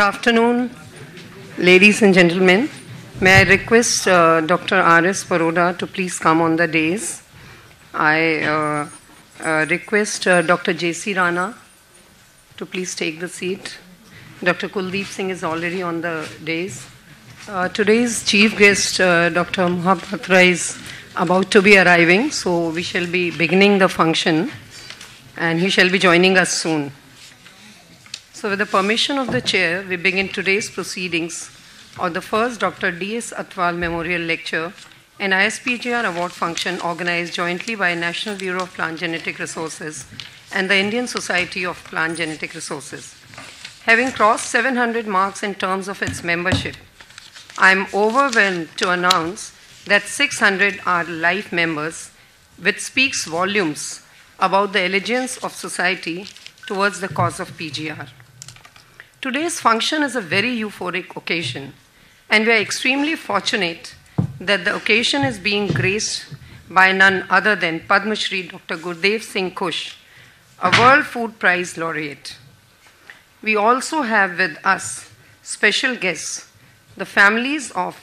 Good afternoon, ladies and gentlemen. May I request uh, Dr. R.S. Paroda to please come on the days. I uh, uh, request uh, Dr. J.C. Rana to please take the seat. Dr. Kuldeep Singh is already on the days. Uh, today's chief guest, uh, Dr. Mohapatra, is about to be arriving, so we shall be beginning the function and he shall be joining us soon. So, with the permission of the chair, we begin today's proceedings of the first Dr. D.S. Athwal Memorial Lecture, an ISPGR award function organized jointly by National Bureau of Plant Genetic Resources and the Indian Society of Plant Genetic Resources. Having crossed 700 marks in terms of its membership, I am overwhelmed to announce that 600 are life members, which speaks volumes about the allegiance of society towards the cause of PGR. Today's function is a very euphoric occasion, and we are extremely fortunate that the occasion is being graced by none other than Padma Shri Dr. Gurdev Singh Khush, a World Food Prize laureate. We also have with us special guests, the families of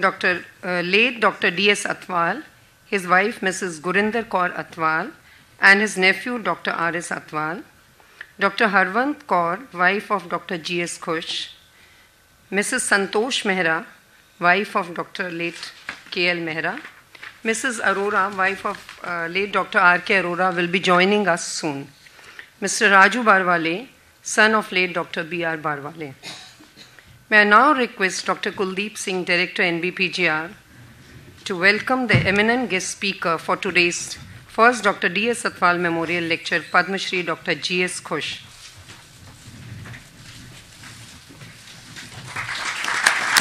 Dr. Uh, late Dr. D.S. Athwal, his wife Mrs. Gurinder Kaur Athwal, and his nephew Dr. R.S. Athwal, Dr. Harvant Kaur, wife of Dr. G.S. Khush, Mrs. Santosh Mehra, wife of Dr. late K.L. Mehra, Mrs. Arora, wife of uh, late Dr. R.K. Arora, will be joining us soon. Mr. Raju Barwale, son of late Dr. B.R. Barwale. May I now request Dr. Kuldeep Singh, Director NBPGR, to welcome the eminent guest speaker for today's first doctor D S Satwal memorial lecture Padmashri doctor G S Khush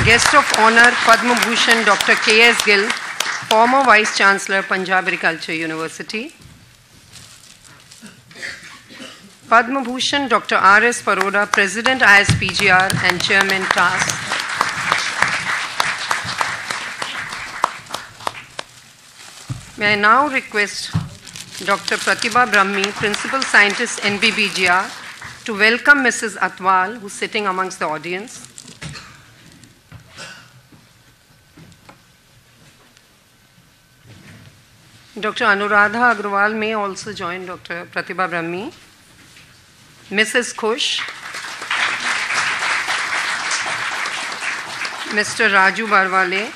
guest of honour Padma Bhushan doctor K S Gill former vice chancellor Punjab agriculture university Padma Bhushan doctor R S Paroda president I S P G R and chairman task May I request Dr. Pratibha Brahmi, Principal Scientist NBPGR, to welcome Mrs. Athwal, who's sitting amongst the audience. Dr. Anuradha Agrawal may also join Dr. Pratibha Brahmi. Mrs. Khush, Mr. Raju Barwale,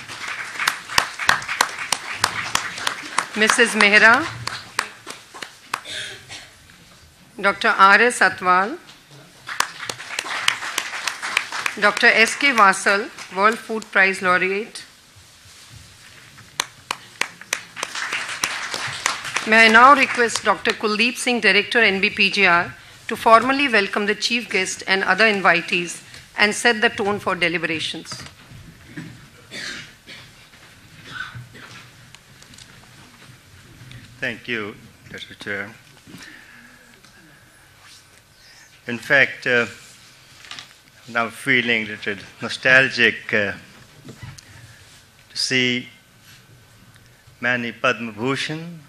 Mrs. Mehra, Dr. R.S. Athwal, Dr. S.K. Vasal, World Food Prize Laureate. May I now request Dr. Kuldeep Singh, Director, NBPGR, to formally welcome the chief guest and other invitees and set the tone for deliberations. Thank you, Mr. Chair. In fact, uh, now feeling a little nostalgic uh, to see many Padma Bhushan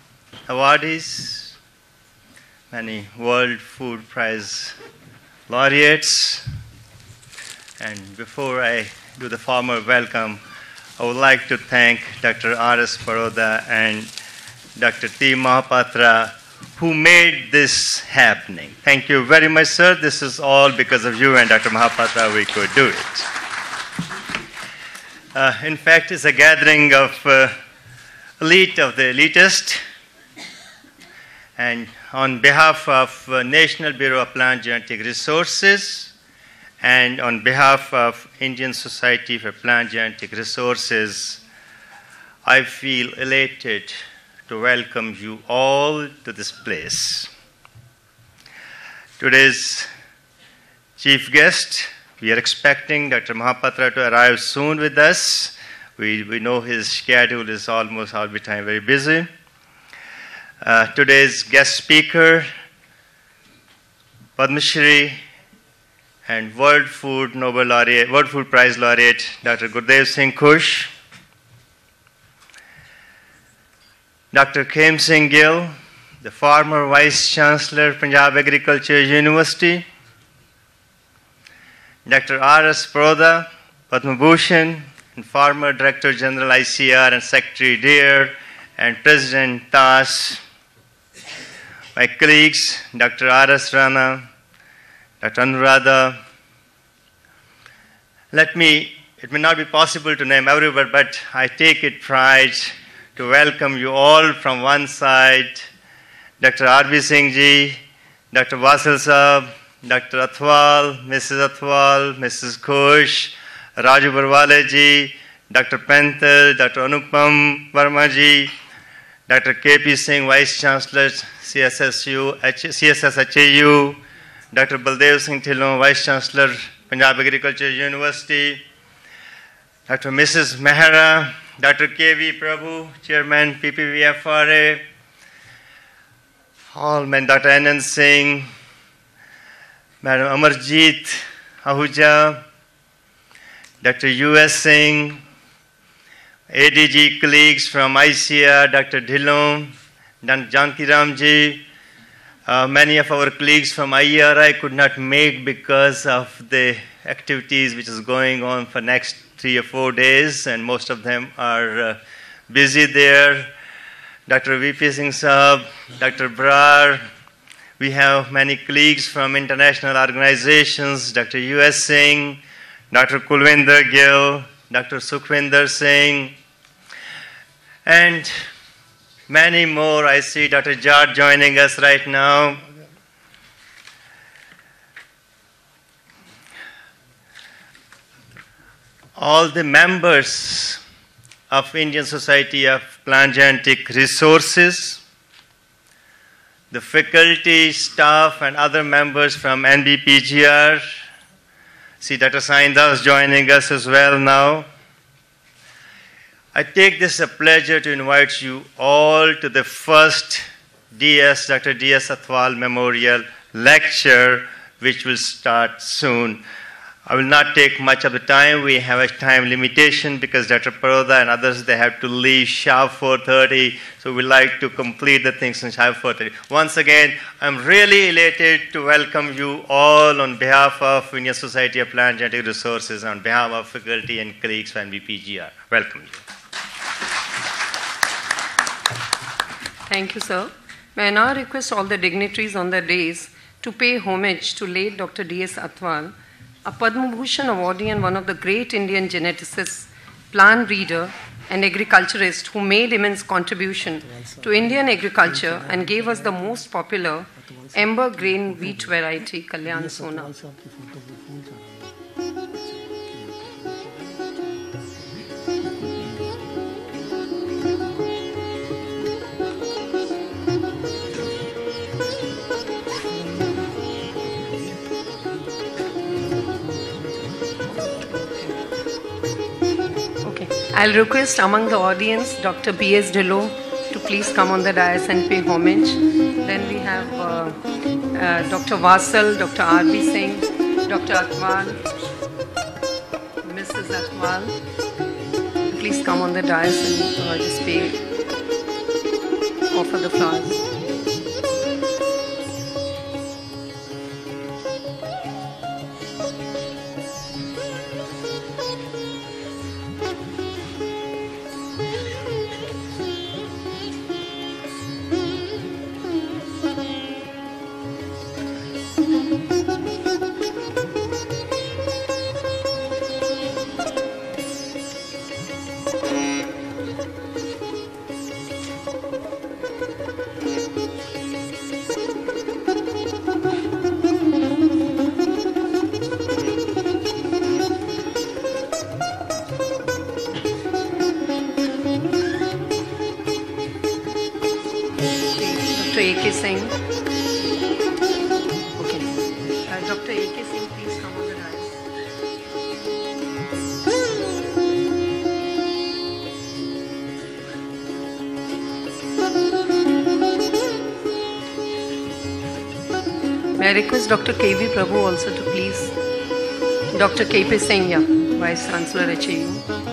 awardees, many World Food Prize laureates. And before I do the formal welcome, I would like to thank Dr. R.S. Paroda and Dr. T. Mohapatra who made this happening. Thank you very much, sir. This is all because of you and Dr. Mohapatra we could do it. Uh, in fact, it's a gathering of uh, elite of the elitist. And on behalf of uh, National Bureau of Plant Genetic Resources and on behalf of Indian Society for Plant Genetic Resources, I feel elated to welcome you all to this place. Today's chief guest, we are expecting Dr. Mohapatra to arrive soon with us. We, we know his schedule is almost all the time very busy. Uh, today's guest speaker, Padma Shri and World Food Nobel laureate, World Food Prize laureate, Dr. Gurdev Singh Khush. Dr. Khem Singh Gill, the former Vice Chancellor, Punjab Agriculture University. Dr. R.S. Paroda, Padma Bhushan, and former Director General ICR and Secretary DARE, and President TAAS, my colleagues, Dr. R.S. Rana, Dr. Anuradha. Let me, it may not be possible to name everyone, but I take it pride to welcome you all from one side, Dr. R.B. Singh ji, Dr. Vasal Saab, Dr. Athwal, Mrs. Athwal, Mrs. Khush, Raju Barwale ji, Dr. Pental, Dr. Anupam Verma ji, Dr. K.P. Singh, Vice Chancellor, CSSU, CSSHAU, Dr. Baldev Singh Dhillon, Vice Chancellor, Punjab Agriculture University, Dr. Mrs. Mehra, Dr. K.V. Prabhu, Chairman, PPVFRA, all men, Dr. Anand Singh, Madam Amarjeet Ahuja, Dr. U.S. Singh, ADG colleagues from ICR, Dr. Dhillon, Janki Ramji, uh, many of our colleagues from IARI could not make because of the activities which is going on for next three or four days, and most of them are uh, busy there. Dr. VP Singh Saab, Dr. Brar, we have many colleagues from international organizations, Dr. U.S. Singh, Dr. Kulwinder Gill, Dr. Sukhwinder Singh, and many more. I see Dr. Jad joining us right now. All the members of Indian Society of Plant Genetic Resources, the faculty, staff, and other members from NBPGR. See Dr. Saindas joining us as well now. I take this a pleasure to invite you all to the first DS, Dr. D.S. Athwal Memorial Lecture, which will start soon. I will not take much of the time. We have a time limitation because Dr. Paroda and others, they have to leave sharp 4.30. So we like to complete the things in sharp 4.30. Once again, I'm really elated to welcome you all on behalf of Indian Society of Plant Genetic Resources, on behalf of faculty and colleagues from NBPGR. Welcome you. Thank you, sir. May I now request all the dignitaries on the days to pay homage to late Dr. D.S. Athwal, a Padma Bhushan awardee and one of the great Indian geneticists, plant breeder, and agriculturist who made immense contribution to Indian agriculture and gave us the most popular ember grain wheat variety, Kalyan Sona. I'll request among the audience Dr. B.S. Dhillon to please come on the dais and pay homage. Then we have uh, uh, Dr. Vasal, Dr. R.B. Singh, Dr. Athwal, Mrs. Athwal. Please come on the dais and uh, just pay, offer the flowers. May I request Dr. K.V. Prabhu also to please. Dr. K.P. Singh, Vice Chancellor HAU.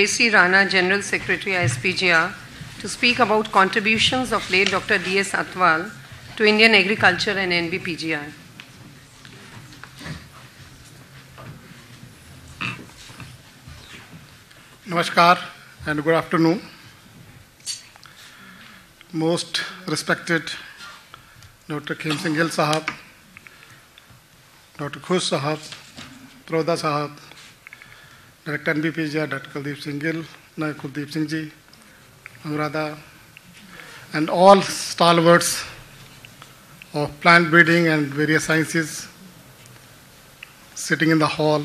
J.C. Rana, General Secretary, ISPGR, to speak about contributions of late Dr. D.S. Atwal to Indian agriculture and NBPGI. Namaskar and good afternoon. Most respected Dr. Khem Singh Gill Sahab, Dr. Khush Sahab, Proda Sahab, Director NBPGR, Dr. Kuldeep Singh Gill, no, Kuldeep Singh Ji, Anuradha, and all stalwarts of plant breeding and various sciences sitting in the hall.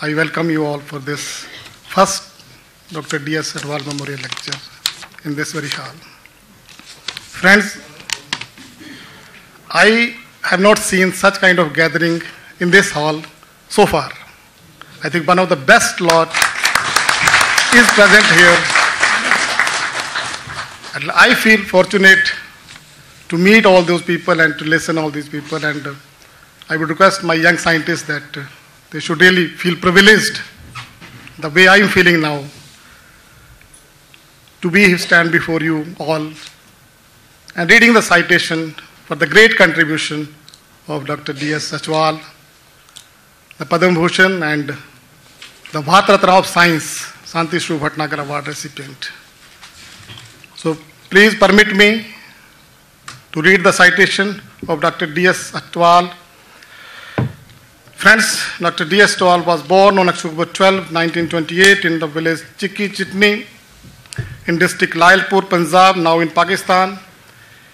I welcome you all for this first Dr. D.S. Athwal Memorial Lecture in this very hall. Friends, I have not seen such kind of gathering in this hall so far. I think one of the best lot is present here. And I feel fortunate to meet all those people and to listen all these people. And uh, I would request my young scientists that uh, they should really feel privileged the way I am feeling now to be stand before you all and reading the citation for the great contribution of Dr. D.S. Athwal, the Padma Bhushan and the Bharat of Science, Shanti Swarup Bhatnagar Award recipient. So please permit me to read the citation of Dr. D.S. Athwal. Friends, Dr. D.S. Athwal was born on October 12, 1928 in the village Chikki Chitni in district Lyallpur, Punjab, now in Pakistan.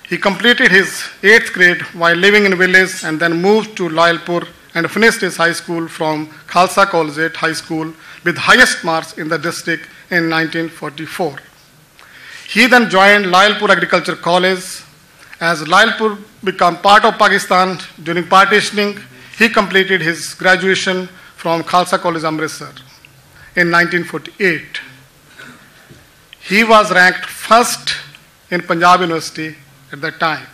He completed his 8th grade while living in village and then moved to Lyallpur and finished his high school from Khalsa College High School with highest marks in the district in 1944. He then joined Lyallpur Agriculture College. As Lyallpur became part of Pakistan during partitioning, he completed his graduation from Khalsa College Amritsar in 1948. He was ranked first in Punjab University at that time.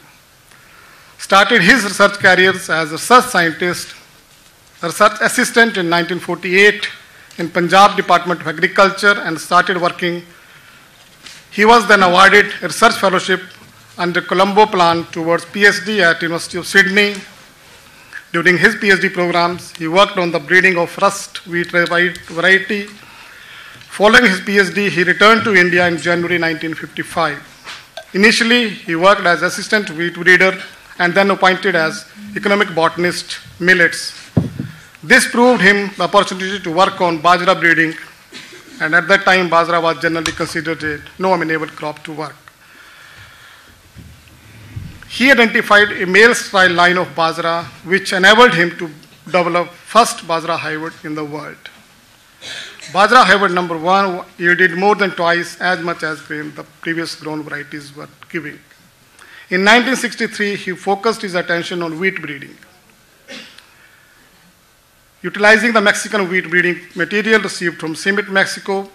Started his research careers as a research scientist, research assistant in 1948 in Punjab Department of Agriculture and started working. He was then awarded a research fellowship under Colombo plan towards PhD at University of Sydney. During his PhD programs, he worked on the breeding of rust wheat variety. Following his PhD, he returned to India in January 1955. Initially, he worked as assistant wheat breeder and then appointed as economic botanist millets. This proved him the opportunity to work on bajra breeding, and at that time, bajra was generally considered a no amenable crop to work. He identified a male sterile line of bajra which enabled him to develop first bajra hybrid in the world. Bajra hybrid number one yielded more than twice as much as the previous grown varieties were giving. In 1963, he focused his attention on wheat breeding. Utilizing the Mexican wheat breeding material received from CIMMYT Mexico,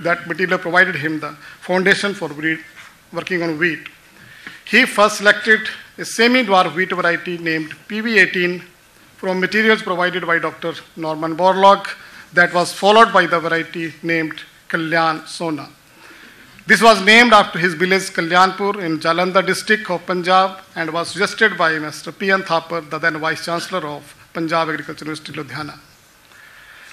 that material provided him the foundation for breed, working on wheat. He first selected a semi-dwarf wheat variety named PV18 from materials provided by Dr. Norman Borlaug that was followed by the variety named Kalyan Sona. This was named after his village Kalyanpur in Jalandhar district of Punjab and was suggested by Mr. P.N. Thapar, the then Vice Chancellor of Punjab Agricultural University, Ludhiana.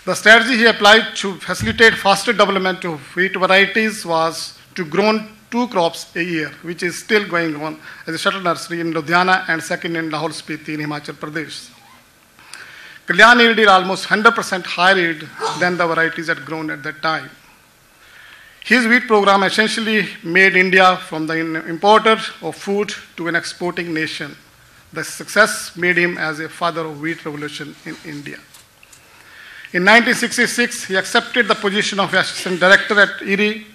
The strategy he applied to facilitate faster development of wheat varieties was to grow two crops a year, which is still going on as a shuttle nursery in Ludhiana and second in Lahaul Spiti in Himachal Pradesh. Kalyan yielded almost 100% higher yield than the varieties that grown at that time. His wheat program essentially made India from the importer of food to an exporting nation. The success made him as a father of wheat revolution in India. In 1966, he accepted the position of assistant director at IRRI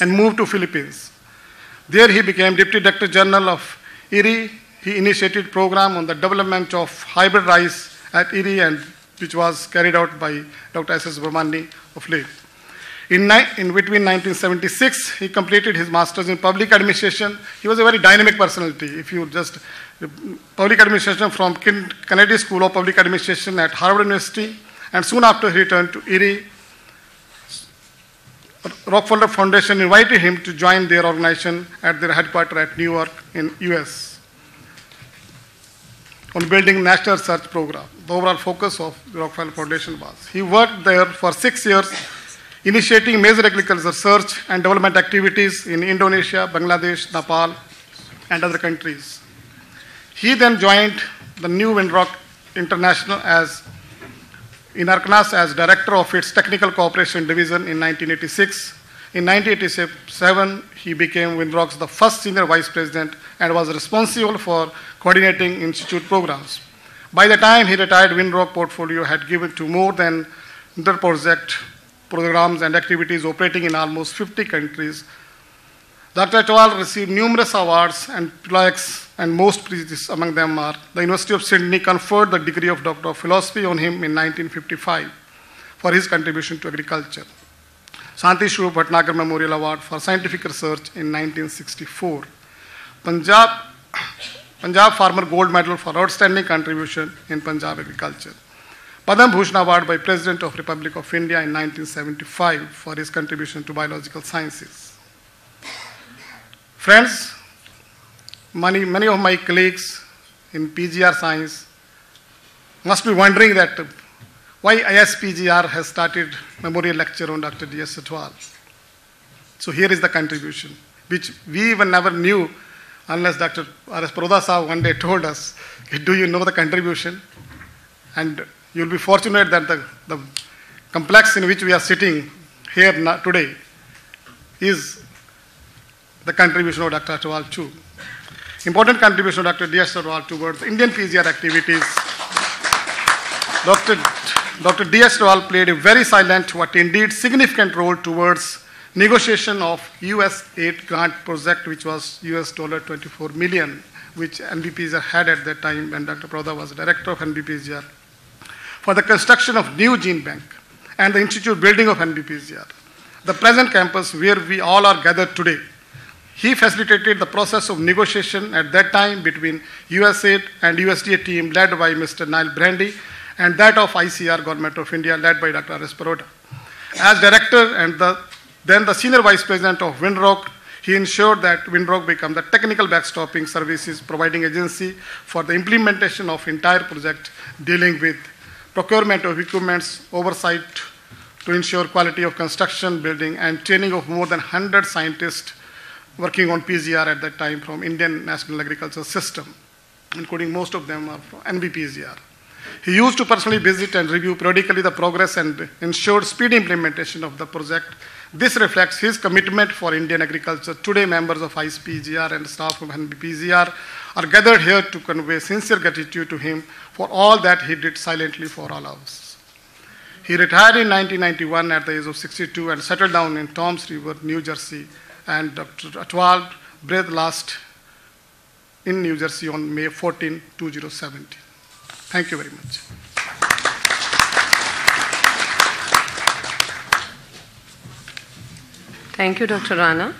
and moved to Philippines. There he became deputy director general of IRRI. He initiated program on the development of hybrid rice at IRRI and which was carried out by Dr. S.S. Virmani of late. In, in, between 1976, he completed his master's in public administration. He was a very dynamic personality. If you just public administration from Kennedy School of Public Administration at Harvard University, and soon after he returned to IRRI, Rockefeller Foundation invited him to join their organization at their headquarters at New York in US on building national research program. The overall focus of the Rockefeller Foundation was. He worked there for six years, initiating major agricultural research and development activities in Indonesia, Bangladesh, Nepal, and other countries. He then joined the new Winrock International as in Arkansas as director of its technical cooperation division in 1986. In 1987, he became Winrock's the first senior vice president and was responsible for coordinating institute programs. By the time he retired, Winrock portfolio had given to more than 100 project programs and activities operating in almost 50 countries. Dr. Athwal received numerous awards and plaques, and most prestigious among them are the University of Sydney conferred the degree of Doctor of Philosophy on him in 1955 for his contribution to agriculture. Shanti Swarup Bhatnagar Memorial Award for Scientific Research in 1964. Punjab, Punjab Farmer Gold Medal for Outstanding Contribution in Punjab Agriculture. Padam Bhushan Award by President of Republic of India in 1975 for his contribution to biological sciences. Friends, many, many of my colleagues in PGR science must be wondering that why ISPGR has started memorial lecture on Dr. D.S. Athwal. So here is the contribution, which we even never knew unless Dr. R.S. Prodasa one day told us, do you know the contribution? And you'll be fortunate that the, the complex in which we are sitting here today is the contribution of Dr. Athwal too. Important contribution of Dr. D.S. Athwal towards Indian PGR activities. Dr. Dr. D.S. Athwal played a very silent but indeed significant role towards negotiation of US aid grant project which was US dollar 24 million which NBPGR had at that time when Dr. Paroda was director of NBPGR for the construction of new gene bank and the institute building of NBPGR. The present campus where we all are gathered today he facilitated the process of negotiation at that time between USAID and USDA team led by Mr. Niall Brandy and that of ICR Government of India led by Dr. R.S. Paroda. As director and the, then the senior vice president of Winrock, he ensured that Winrock become the technical backstopping services providing agency for the implementation of entire project dealing with procurement of equipments, oversight to ensure quality of construction, building, and training of more than 100 scientists working on PGR at that time from Indian National Agricultural System, including most of them are from NBPGR. He used to personally visit and review periodically the progress and ensured speedy implementation of the project. This reflects his commitment for Indian agriculture. Today, members of ISPGR and staff of NBPGR are gathered here to convey sincere gratitude to him for all that he did silently for all of us. He retired in 1991 at the age of 62 and settled down in Toms River, New Jersey, and Dr. Athwal breathed last in New Jersey on May 14, 2017. Thank you very much. Thank you, Dr. Rana.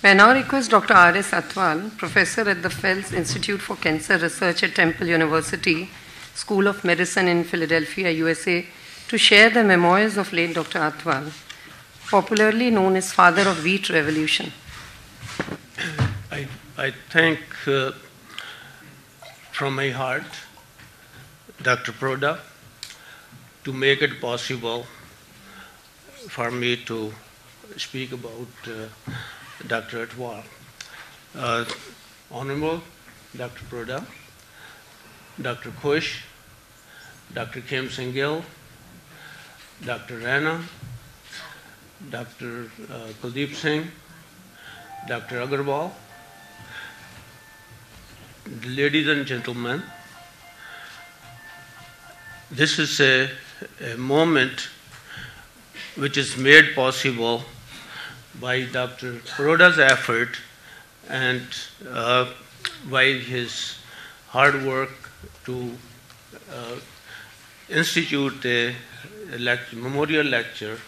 May I now request Dr. R.S. Athwal, professor at the Fels Institute for Cancer Research at Temple University, School of Medicine in Philadelphia, USA, to share the memoirs of late Dr. Athwal, popularly known as father of wheat revolution. I, I thank uh, from my heart Dr. Paroda to make it possible for me to speak about uh, Dr. Athwal. Uh, Honorable Dr. Paroda, Dr. Khush, Dr. Khem Singh Gill, Dr. Rana, Dr. Uh, Kuldeep Singh, Dr. Agarwal, ladies and gentlemen, this is a, a moment which is made possible by Dr. Paroda's effort and uh, by his hard work to uh, institute a, a lecture, memorial lecture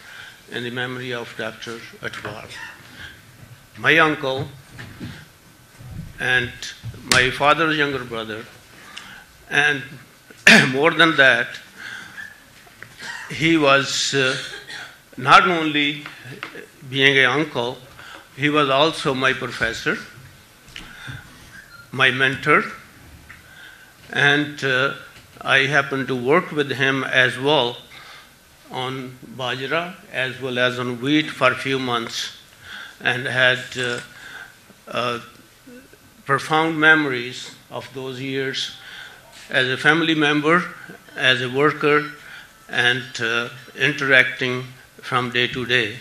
in the memory of Dr. Athwal. My uncle and my father's younger brother, and more than that, he was uh, not only being an uncle, he was also my professor, my mentor, and uh, I happened to work with him as well on bajra as well as on wheat for a few months and had uh, uh, profound memories of those years as a family member, as a worker, and uh, interacting from day to day.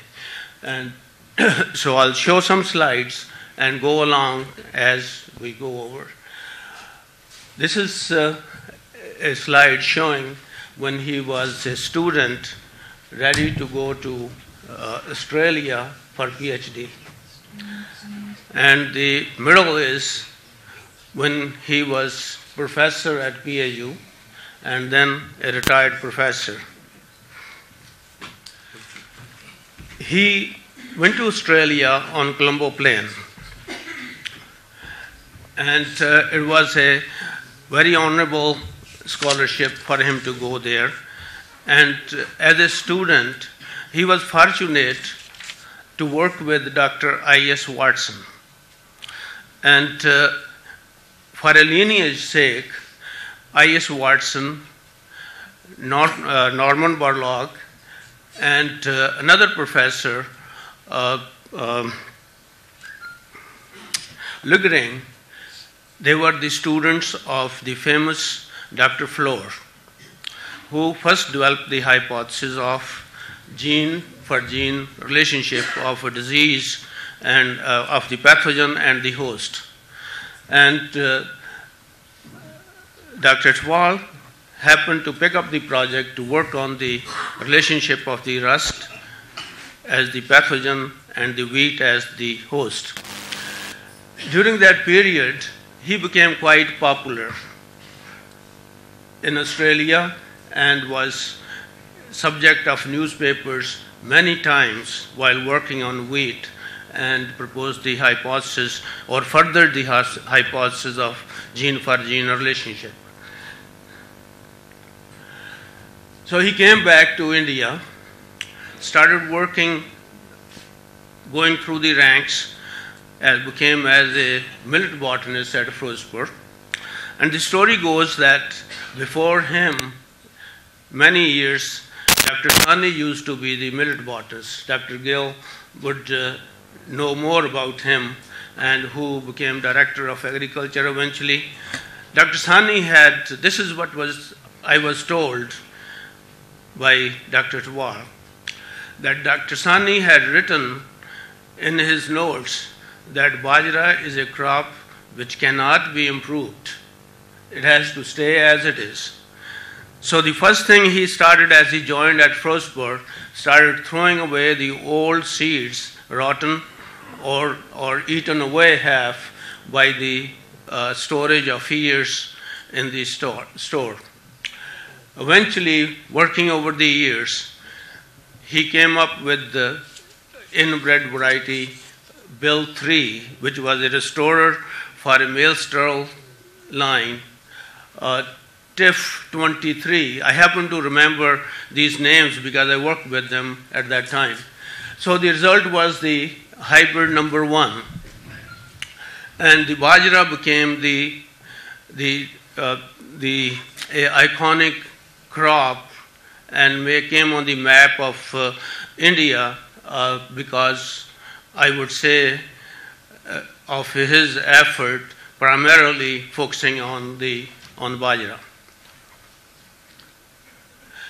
And so I'll show some slides and go along as we go over. This is uh, a slide showing when he was a student ready to go to uh, Australia for PhD. And the middle is when he was professor at PAU and then a retired professor. He went to Australia on Colombo Plan. And uh, it was a very honorable scholarship for him to go there. And uh, as a student, he was fortunate to work with Dr. I.S. Watson. And uh, for a lineage sake, I.S. Watson, uh, Norman Borlaug, and uh, another professor, uh, um, Lugring, they were the students of the famous Dr. Flor, who first developed the hypothesis of gene for gene relationship of a disease and uh, of the pathogen and the host. And uh, Dr. Twal happened to pick up the project to work on the relationship of the rust as the pathogen and the wheat as the host. During that period, he became quite popular in Australia and was subject of newspapers many times while working on wheat and proposed the hypothesis or furthered the hypothesis of gene for gene relationship. So he came back to India, started working, going through the ranks, and became as a millet botanist at Firozpur. And the story goes that before him, many years, Dr. Sahni used to be the millet botanist. Dr. Gill would uh, know more about him and who became director of agriculture eventually. Dr. Sani had, this is what was I was told by Dr. Twal, that Dr. Sani had written in his notes that bajra is a crop which cannot be improved. It has to stay as it is. So the first thing he started as he joined at Firozpur, started throwing away the old seeds, rotten or, or eaten away half by the uh, storage of years in the store. store. Eventually, working over the years, he came up with the inbred variety Bil 3, which was a restorer for a male sterile line. Uh, Tift 23. I happen to remember these names because I worked with them at that time. So the result was the hybrid number one. And the Bajra became the, the, uh, the iconic crop and came on the map of uh, India uh, because I would say uh, of his effort primarily focusing on the on Bajra.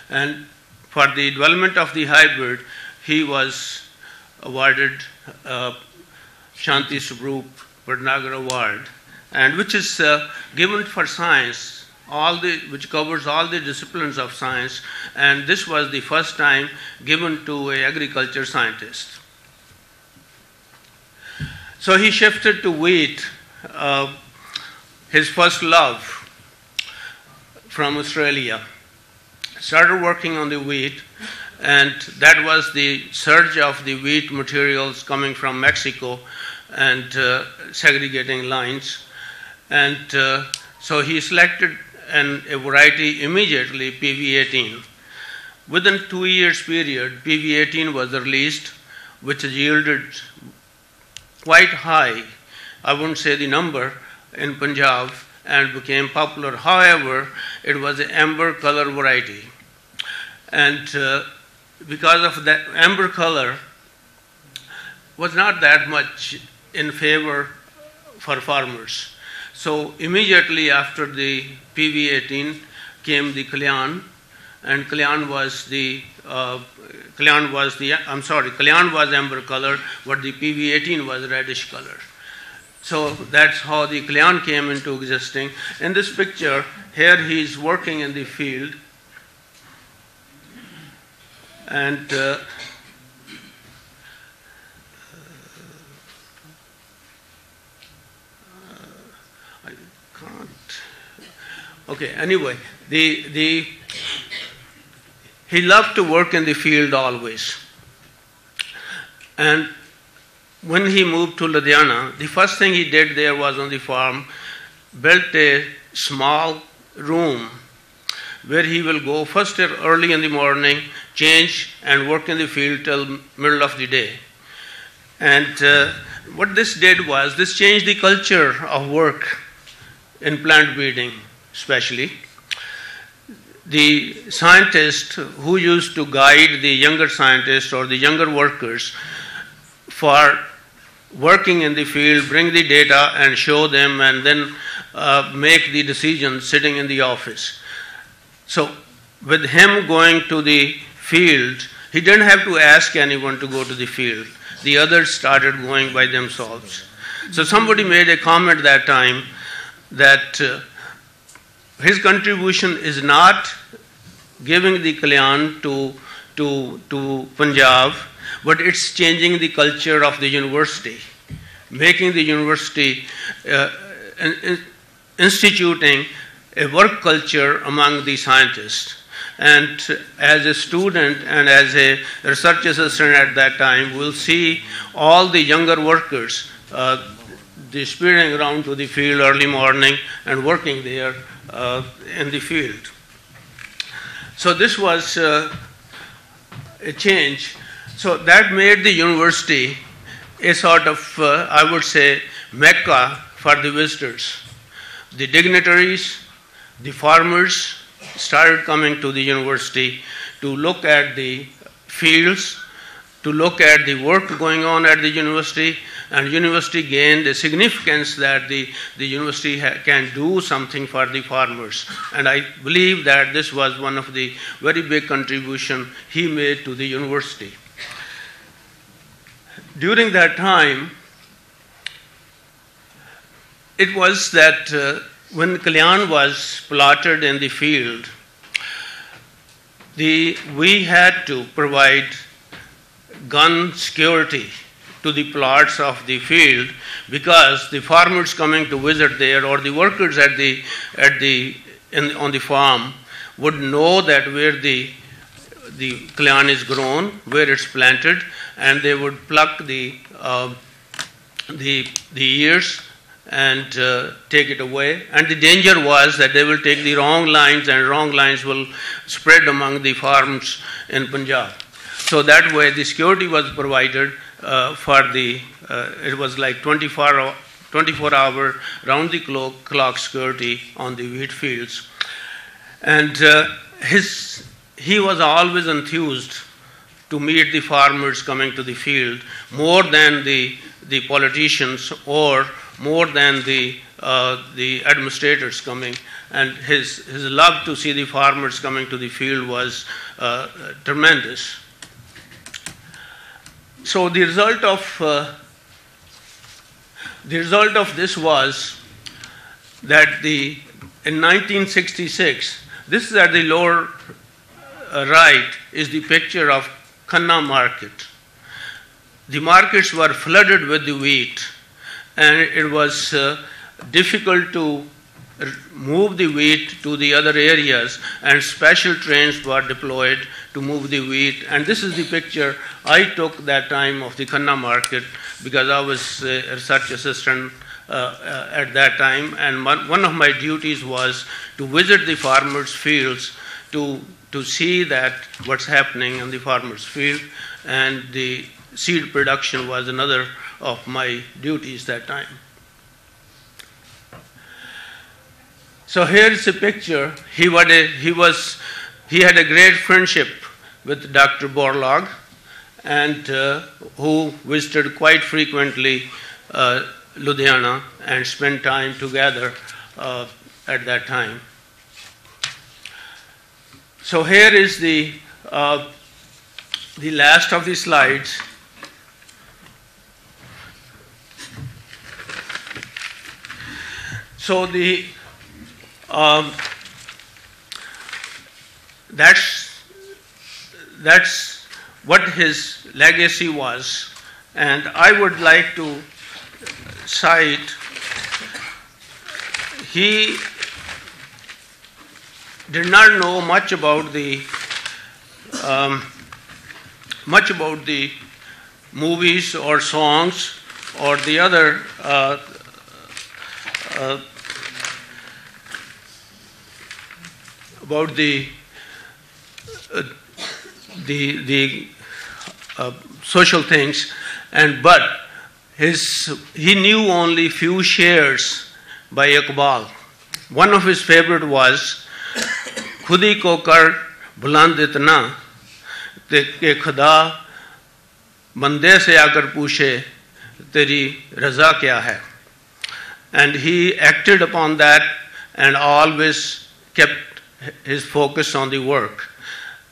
And for the development of the hybrid, he was awarded Shanti Swarup Bhatnagar Award, and which is uh, given for science, all the which covers all the disciplines of science, and this was the first time given to an agriculture scientist. So he shifted to wheat, uh, his first love from Australia. Started working on the wheat, and that was the surge of the wheat materials coming from Mexico and uh, segregating lines. And uh, so he selected an, a variety immediately, PV18. Within two years period, PV18 was released which yielded quite high, I wouldn't say the number, in Punjab and became popular. However, it was an amber color variety. And uh, because of the amber color, was not that much in favor for farmers. So immediately after the PV18 came the Kalyan, and Kalyan was the uh, Kalyan was the I'm sorry, Kalyan was amber color, but the PV18 was reddish color. So that's how the Kalyan came into existing. In this picture, here he is working in the field, and uh, I can't. Okay. Anyway, the the he loved to work in the field always, and when he moved to Ludhiana, the first thing he did there was on the farm, built a small room where he will go first early in the morning, change and work in the field till middle of the day. And uh, what this did was this changed the culture of work in plant breeding, especially. The scientist who used to guide the younger scientists or the younger workers for working in the field, bring the data and show them, and then uh, make the decisions sitting in the office. So, with him going to the field, he didn't have to ask anyone to go to the field. The others started going by themselves. So, somebody made a comment that time that uh, his contribution is not giving the Kalyan to, to, to Punjab but it's changing the culture of the university, making the university uh, instituting a work culture among the scientists. And as a student and as a research assistant at that time, we'll see all the younger workers uh, around to the field early morning and working there uh, in the field. So this was uh, a change so that made the university a sort of, uh, I would say, mecca for the visitors. The dignitaries, the farmers started coming to the university to look at the fields, to look at the work going on at the university, and university gained a significance that the, the university ha- can do something for the farmers. And I believe that this was one of the very big contribution he made to the university during that time, it was that uh, when Kalyan was plotted in the field, the, we had to provide gun security to the plots of the field because the farmers coming to visit there or the workers at the, at the, in, on the farm would know that where the, the Kalyan is grown, where it's planted, and they would pluck the uh, the the ears and uh, take it away. And the danger was that they will take the wrong lines, and wrong lines will spread among the farms in Punjab. So that way, the security was provided uh, for the. Uh, it was like 24 hour, 24 hour round the clock, clock security on the wheat fields, and uh, his he was always enthused to meet the farmers coming to the field more than the, the politicians or more than the, uh, the administrators coming. And his, his love to see the farmers coming to the field was uh, tremendous. So the result of uh, the result of this was that the in 1966, this is at the lower uh, right is the picture of Khanna market. The markets were flooded with the wheat, and it was uh, difficult to move the wheat to the other areas, and special trains were deployed to move the wheat. And this is the picture I took that time of the Khanna market because I was a research assistant uh, uh, at that time, and one of my duties was to visit the farmers' fields to to see that what's happening in the farmer's field and the seed production was another of my duties that time. So here is a picture. He, a, he, was, he had a great friendship with Dr. Borlaug and uh, who visited quite frequently uh, Ludhiana and spent time together uh, at that time. So here is the, uh, the last of the slides. So the um, that's that's what his legacy was, and I would like to cite. He did not know much about the um, much about the movies or songs or the other uh, uh, about the uh, the the uh, social things, and but his he knew only few shares by Iqbal. One of his favorite was खुदी को कर बुलंद इतना कि खुदा बंदे से आकर पूछे तेरी रजा क्या है and he acted upon that and always kept his focus on the work.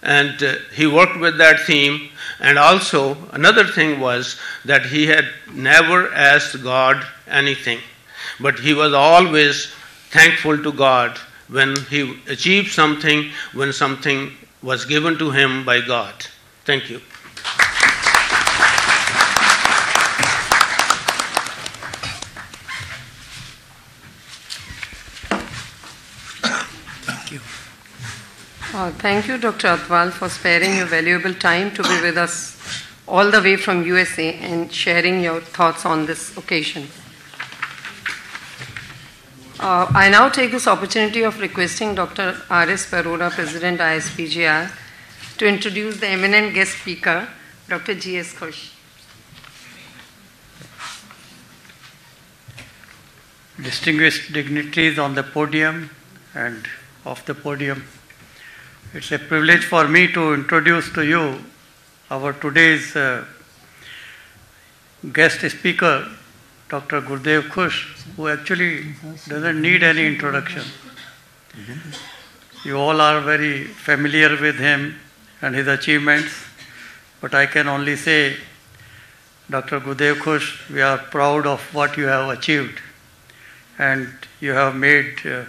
And uh, he worked with that theme. And also, another thing was that he had never asked God anything, but he was always thankful to God when he achieved something, when something was given to him by God. Thank you. Uh, thank you, Dr. Athwal, for sparing your valuable time to be with us all the way from USA and sharing your thoughts on this occasion. Uh, I now take this opportunity of requesting Dr. R.S. Paroda, President ISPGR, to introduce the eminent guest speaker, Dr. G.S. Khush. Distinguished dignitaries on the podium and off the podium, it's a privilege for me to introduce to you our today's uh, guest speaker, Dr. Gurdev Khush, who actually doesn't need any introduction. You all are very familiar with him and his achievements, but I can only say, Dr. Gurdev Khush, we are proud of what you have achieved, and you have made uh,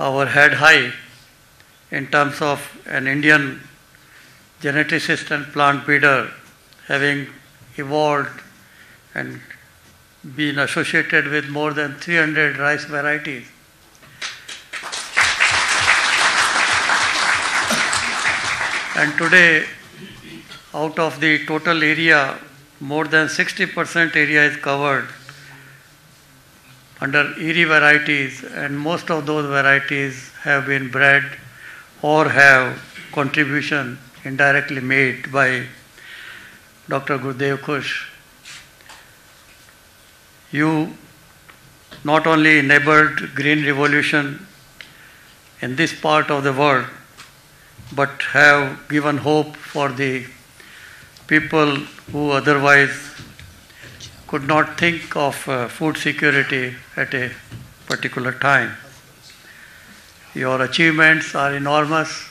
our head high in terms of an Indian geneticist and plant breeder having evolved and been associated with more than 300 rice varieties. And today, out of the total area, more than 60% area is covered under IRRI varieties, and most of those varieties have been bred or have contribution indirectly made by Dr. Gurdev Khush. You not only enabled green revolution in this part of the world, but have given hope for the people who otherwise could not think of uh, food security at a particular time. Your achievements are enormous.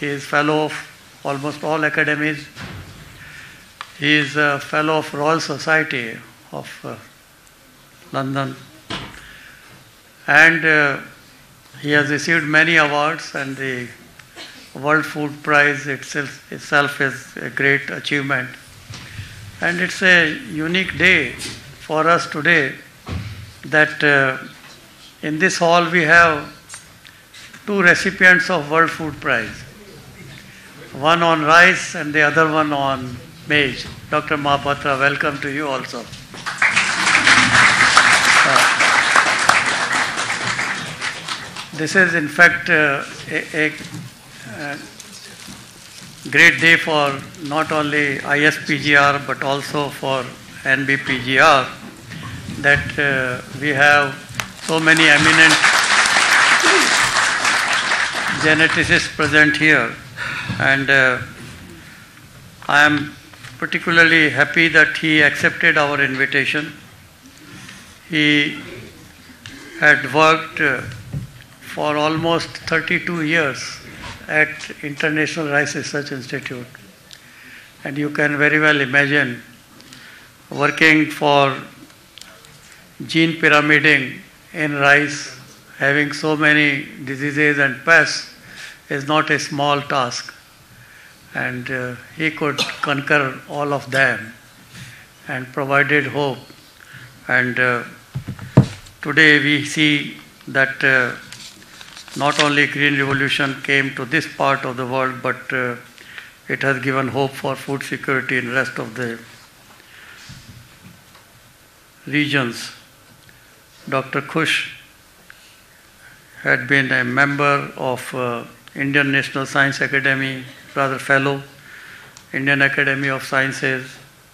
He is fellow of almost all academies. He is a fellow of Royal Society of uh, London. And uh, he has received many awards, and the World Food Prize itself, itself is a great achievement. And it's a unique day for us today that uh, in this hall we have two recipients of World Food Prize. One on rice and the other one on maize. Dr. Mohapatra, welcome to you also. Uh, this is in fact uh, a, a, a, great day for not only ISPGR but also for NBPGR that uh, we have so many eminent geneticists present here. And uh, I am particularly happy that he accepted our invitation. He had worked uh, for almost 32 years at International Rice Research Institute. And you can very well imagine working for gene pyramiding in rice, having so many diseases and pests is not a small task. And uh, he could conquer all of them and provided hope. And uh, today we see that uh, not only green revolution came to this part of the world, but uh, it has given hope for food security in the rest of the regions. Dr. Khush had been a member of uh, Indian National Science Academy, rather fellow, Indian Academy of Sciences,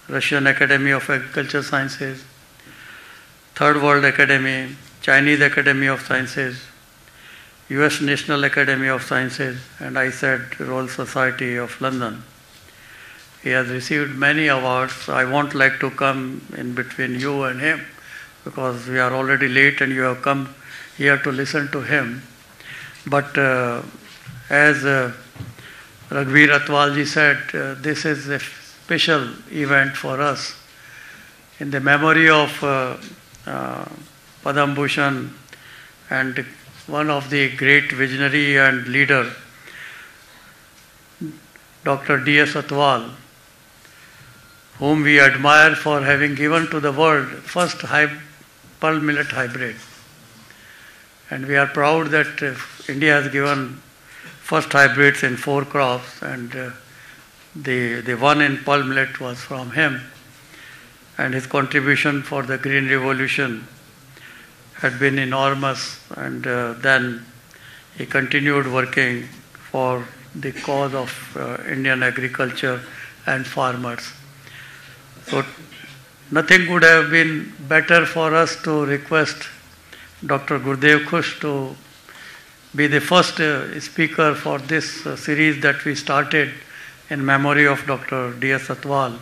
Russian Academy of Agriculture Sciences, Third World Academy, Chinese Academy of Sciences, US National Academy of Sciences, and I said Royal Society of London. He has received many awards. I won't like to come in between you and him because we are already late and you have come here to listen to him. But uh, as uh, Raghveer Athwalji said, uh, this is a special event for us. In the memory of uh, uh, Padam Bhushan and one of the great visionary and leader, Dr. D.S. Athwal, whom we admire for having given to the world first pearl millet hybrid. And we are proud that uh, India has given first hybrids in four crops, and uh, the, the one in pearl millet was from him. And his contribution for the Green Revolution had been enormous, and uh, then he continued working for the cause of uh, Indian agriculture and farmers. So, nothing would have been better for us to request Dr. Gurdev Khush to be the first uh, speaker for this uh, series that we started in memory of Dr. D.S. Athwal.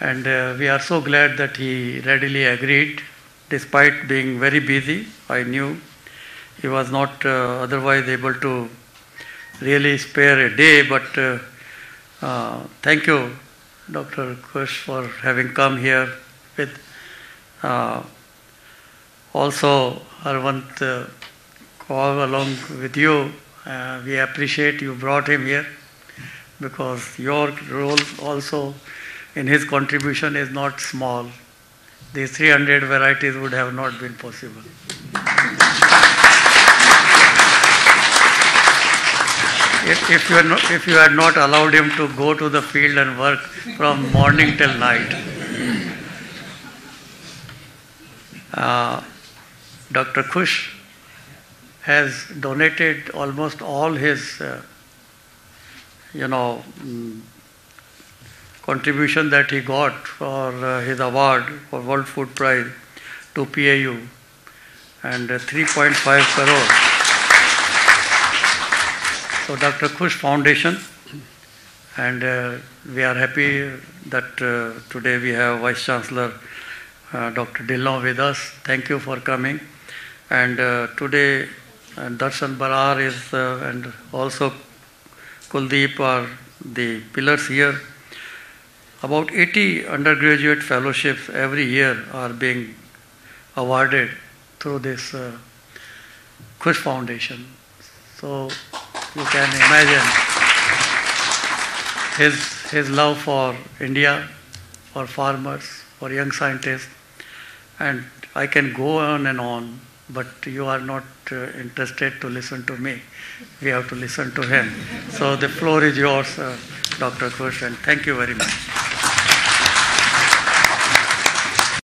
And uh, we are so glad that he readily agreed, despite being very busy. I knew he was not uh, otherwise able to really spare a day, but uh, uh, thank you, Dr. Khush, for having come here with also Harwant uh, Kaur along with you. Uh, we appreciate you brought him here because your role also in his contribution is not small. These 300 varieties would have not been possible. If, you not, if you had not allowed him to go to the field and work from morning till night. Uh, Dr. Khush has donated almost all his, uh, you know, mm, contribution that he got for uh, his award for World Food Prize to PAU and uh, 3.5 crore. So Dr. Khush Foundation and uh, we are happy that uh, today we have Vice Chancellor uh, Dr. Dhillon with us. Thank you for coming. And uh, today Darshan Barar is and also Kuldeep are the pillars here. About 80 undergraduate fellowships every year are being awarded through this uh, Khush Foundation. So you can imagine his, his love for India, for farmers, for young scientists, and I can go on and on, but you are not uh, interested to listen to me. We have to listen to him. So the floor is yours, uh, Dr. Khush, and thank you very much.